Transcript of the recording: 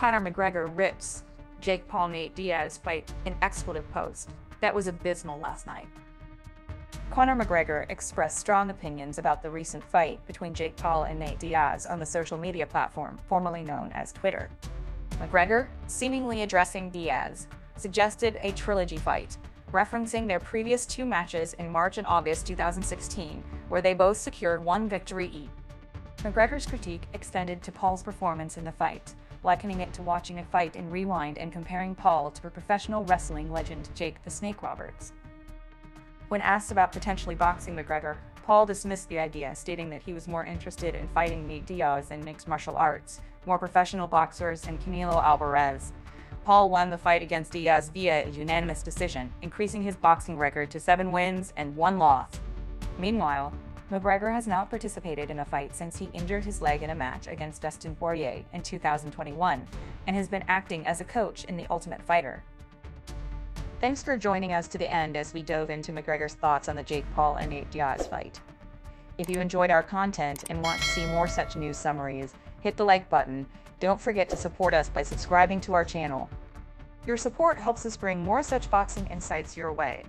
Conor McGregor rips Jake Paul Nate Diaz fight in expletive post. That was abysmal last night. Conor McGregor expressed strong opinions about the recent fight between Jake Paul and Nate Diaz on the social media platform formerly known as Twitter. McGregor, seemingly addressing Diaz, suggested a trilogy fight, referencing their previous two matches in March and August 2016, where they both secured one victory each. McGregor's critique extended to Paul's performance in the fight, likening it to watching a fight in rewind and comparing Paul to professional wrestling legend Jake the Snake Roberts. When asked about potentially boxing McGregor, Paul dismissed the idea, stating that he was more interested in fighting Nate Diaz in mixed martial arts, more professional boxers, and Canelo Alvarez. Paul won the fight against Diaz via a unanimous decision, increasing his boxing record to seven wins and one loss. Meanwhile, McGregor has not participated in a fight since he injured his leg in a match against Dustin Poirier in 2021 and has been acting as a coach in The Ultimate Fighter. Thanks for joining us to the end as we dove into McGregor's thoughts on the Jake Paul and Nate Diaz fight. If you enjoyed our content and want to see more such news summaries, hit the like button. Don't forget to support us by subscribing to our channel. Your support helps us bring more such boxing insights your way.